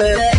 Bye.